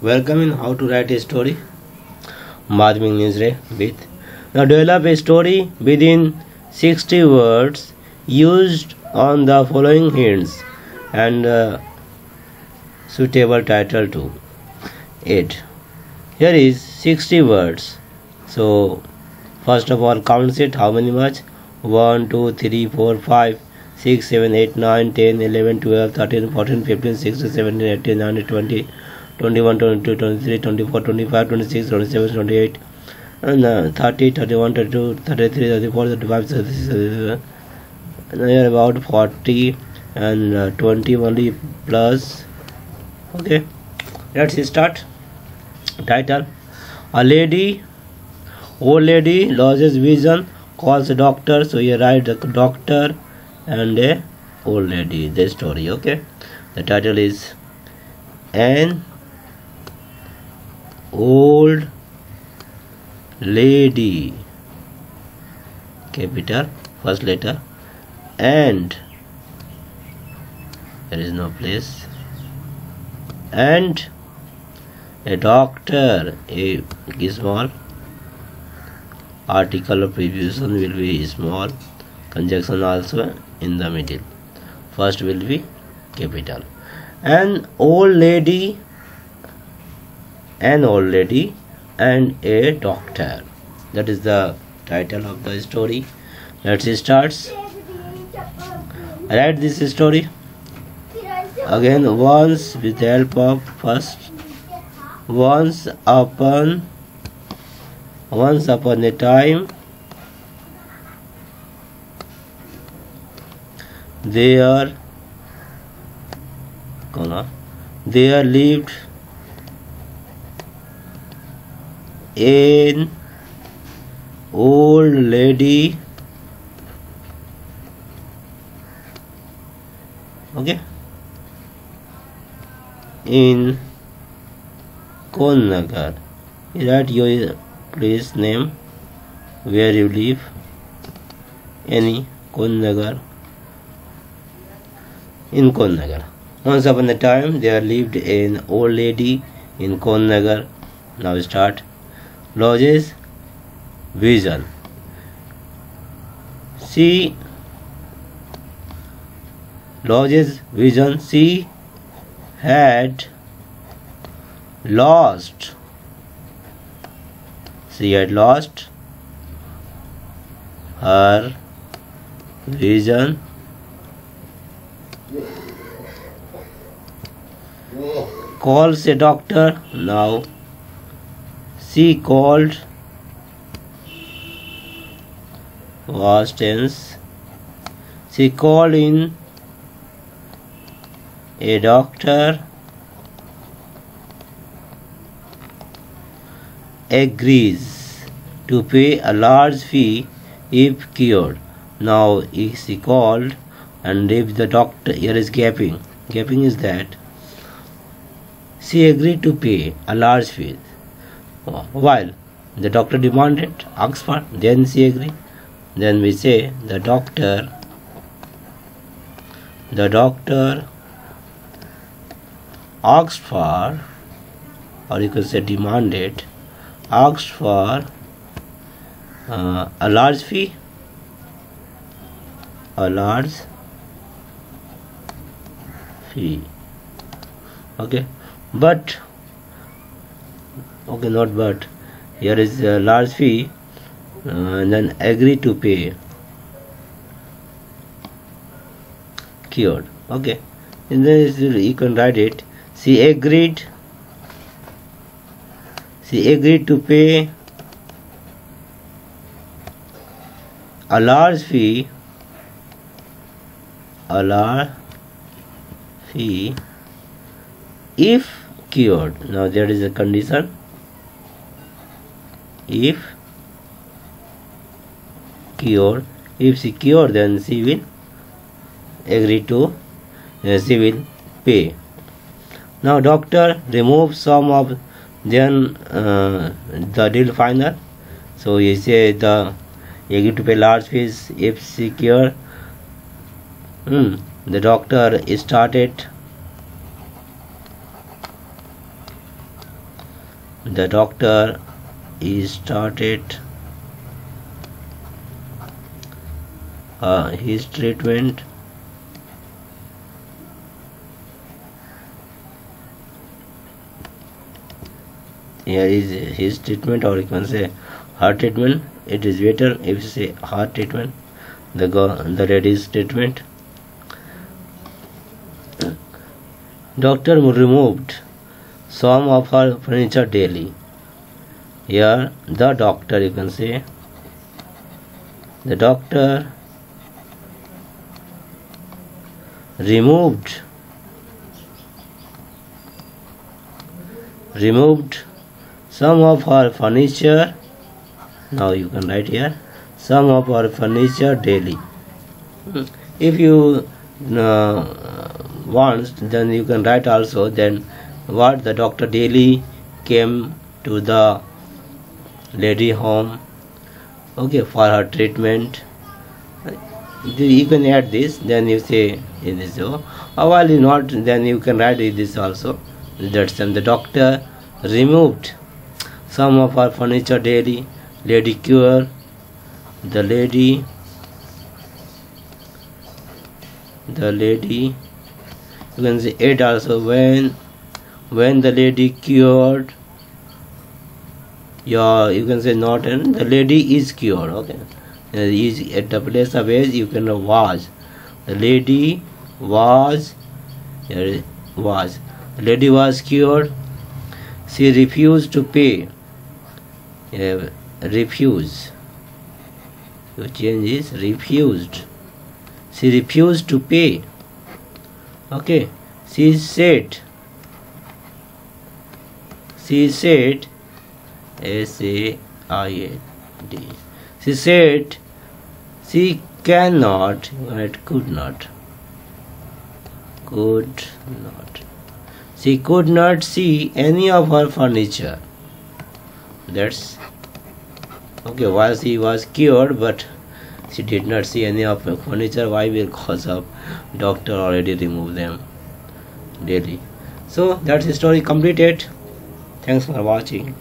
welcome in how to write a story. Madhyamik Newsray with. Now develop a story within 60 words used on the following hints and uh, suitable title to it. Here is 60 words. So first of all count it. How many much 1 2 3 4 5 6, 7, 8, 9, 10, 11, 12, 13, 14, 15, 16, 17, 18, 19, 20, 21, 22, 23, 24, 25, 26, 27, 28, and uh, 30, 31, 32, 33, 34, 35, 36, 37. And about 40 and uh, 20 only plus. Okay, let's start. Title A lady, old lady, loses vision, calls doctor. So you write the doctor and a old lady the story okay the title is an old lady capital first letter and there is no place and a doctor a small article of preposition will be small conjunction also in the middle. First will be capital. An old lady an old lady and a doctor. That is the title of the story. Let's start. Write this story. Again once with the help of first once upon once upon a time there there lived an old lady okay in Konnagar that your place name where you live any Konnagar in Konnagar. Once upon a time there lived an old lady in Konnagar. Now start. Lodges vision. She lodges vision. She had lost. She had lost her vision calls a doctor now she called was tense. She called in a doctor. Agrees to pay a large fee if cured. Now is called and if the doctor here is gapping gapping is that she agreed to pay a large fee while the doctor demanded asked for then she agreed then we say the doctor the doctor asked for or you could say demanded asked for uh, a large fee a large fee. Okay but okay not but here is a large fee uh, and then agree to pay. Cured. Okay. And then you can write it. She agreed. She agreed to pay a large fee a large fee if cured. Now there is a condition if cured if she cured then she will agree to uh, she will pay. Now doctor remove some of then uh, the deal final. So he say the agree to pay large fees if she cure hmm, the doctor started. The doctor is started uh, his treatment. Here is his treatment or you can say her treatment. It is better if you say her treatment. The the lady's treatment. Doctor removed some of her furniture daily here the doctor you can say the doctor removed removed some of her furniture. Now you can write here some of our furniture daily. If you uh, want then you can write also then what the doctor daily came to the lady home okay for her treatment. You can add this then you say in this or while you not then you can write this also. That's then the doctor removed some of our furniture daily lady cure. The lady the lady you can say it also. When when the lady cured yeah you can say not and the lady is cured okay? Is at the place of age you can was the lady was was. The lady was cured. She refused to pay. Uh, refuse your change is refused. She refused to pay. Okay. She said she said S A I D she said she cannot right could not. Could not. She could not see any of her furniture. That's okay while she was cured but she did not see any of her furniture why because of doctor already removed them daily? So that's the story completed. Thanks for watching